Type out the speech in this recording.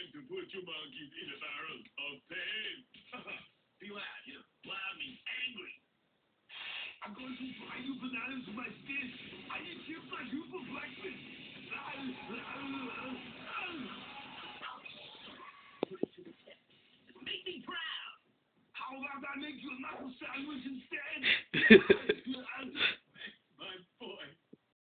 going to put you monkeys in a barrel of pain. Be loud, you know. Loud means angry. I'm going to buy you bananas with my fish. I eat chips like you for breakfast. Make me proud. How about I make you a knuckle sandwich instead?